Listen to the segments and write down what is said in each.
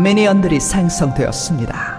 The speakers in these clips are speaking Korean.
미니언들이 생성되었습니다.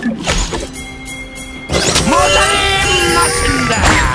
Modern Messenger!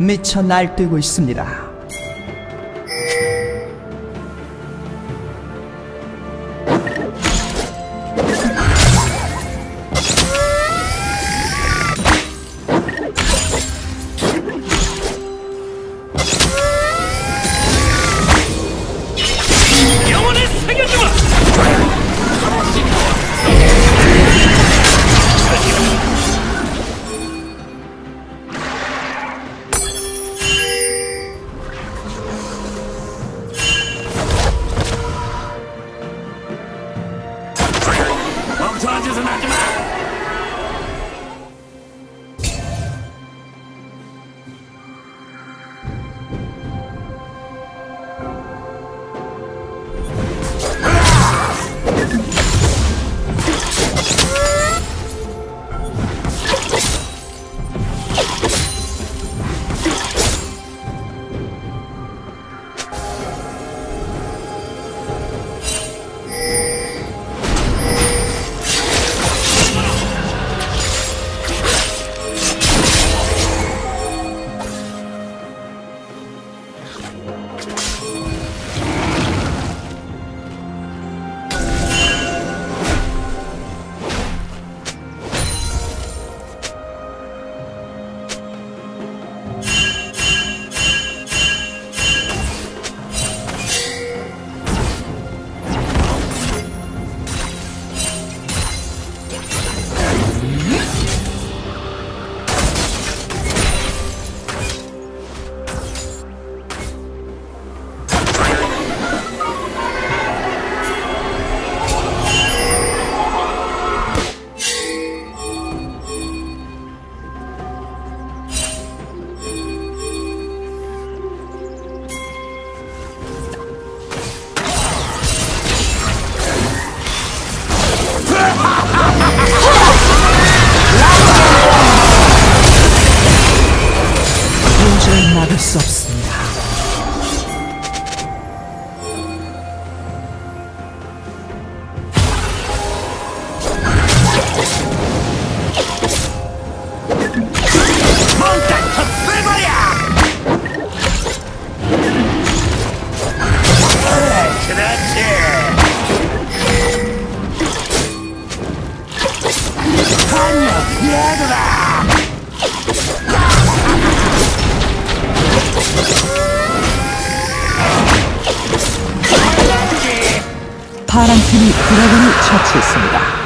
미쳐 날뛰고 있습니다. 드래곤을 처치했습니다.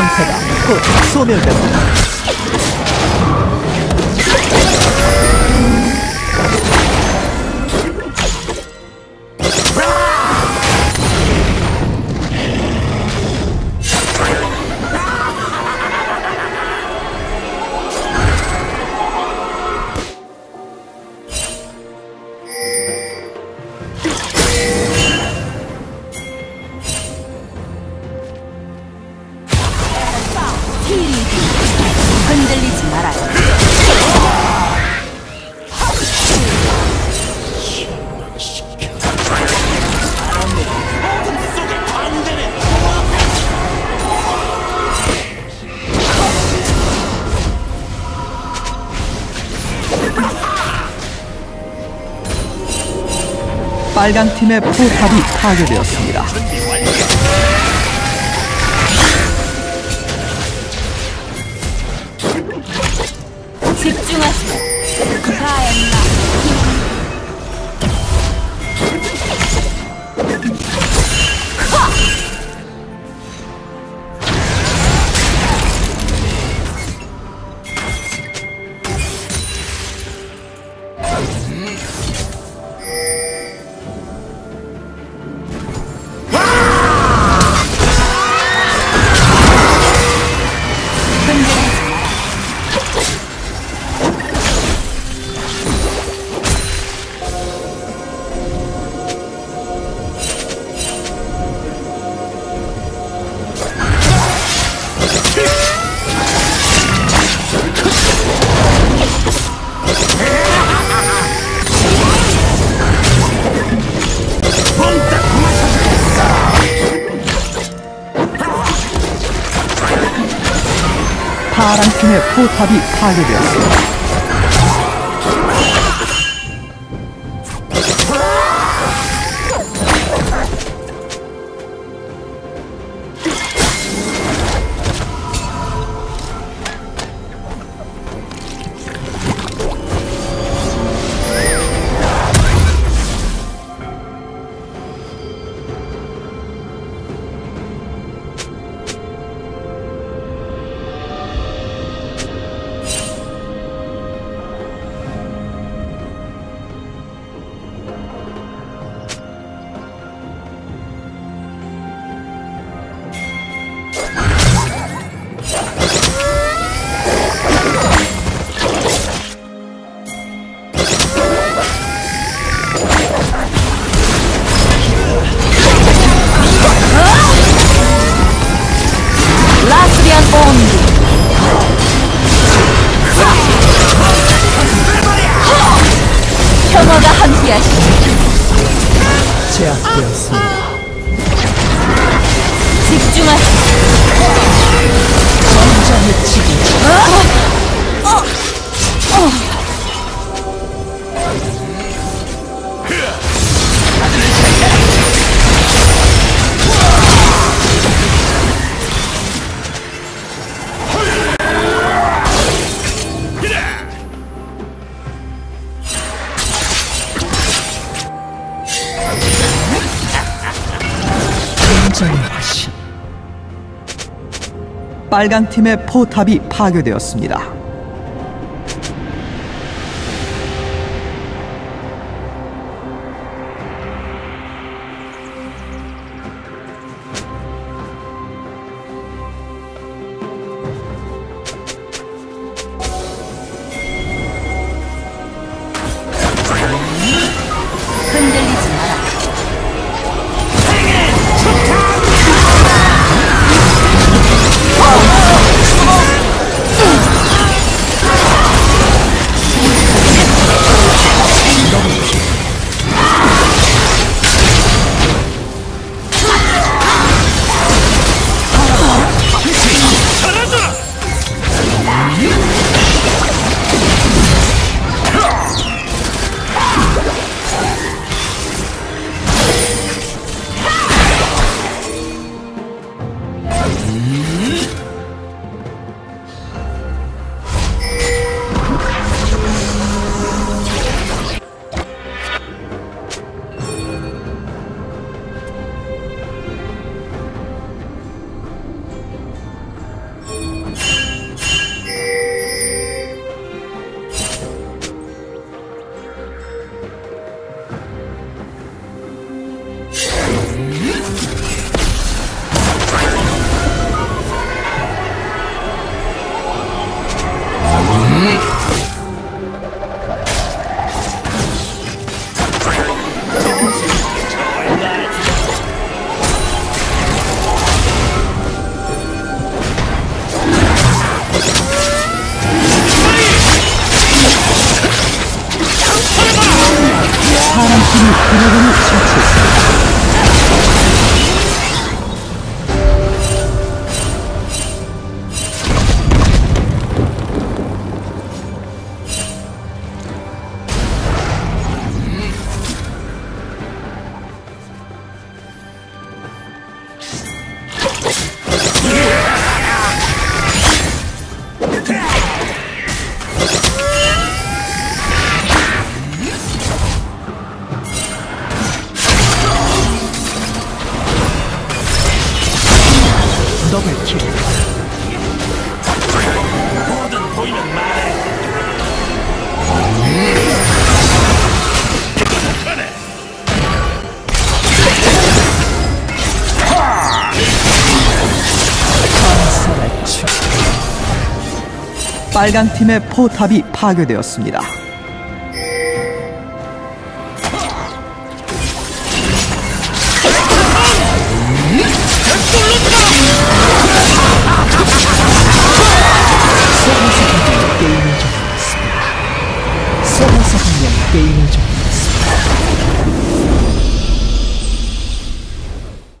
방패가 곧 소멸됩니다. 빨간 팀의 포탑이 파괴되었습니다. 파란 팀의 포탑이 파괴되었습니다. 제압되었습니다. 집중하세요. 전장의 지구. 어? 빨강 팀의 포탑이 파괴되었습니다. 빨강 팀의 포탑이 파괴되었습니다. 게임을 정했습니다. 속에서 한명 게임을 정